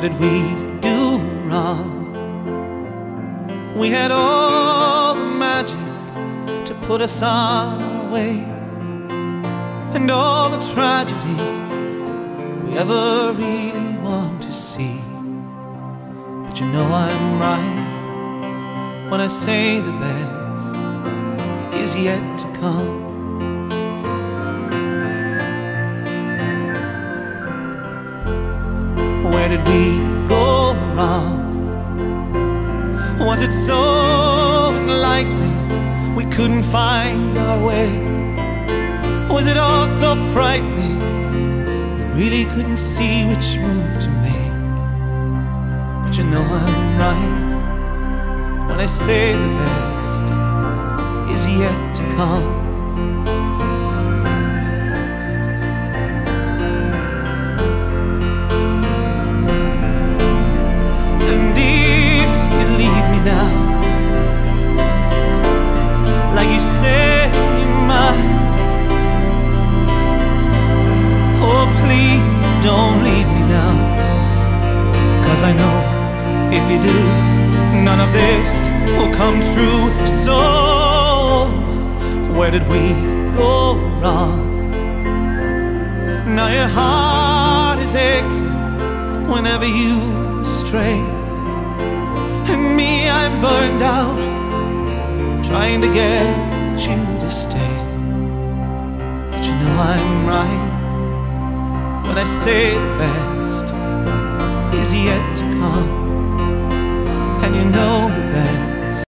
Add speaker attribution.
Speaker 1: did we do wrong? We had all the magic to put us on our way, and all the tragedy we ever really want to see. But you know I'm right when I say the best is yet to come. Did we go wrong? Was it so unlikely we couldn't find our way? Was it all so frightening we really couldn't see which move to make? But you know I'm right when I say the best is yet to come. Cause I know if you do, none of this will come true. So, where did we go wrong? Now your heart is aching whenever you stray. And me, I'm burned out, trying to get you to stay. But you know I'm right when I say the best yet to come, and you know the best.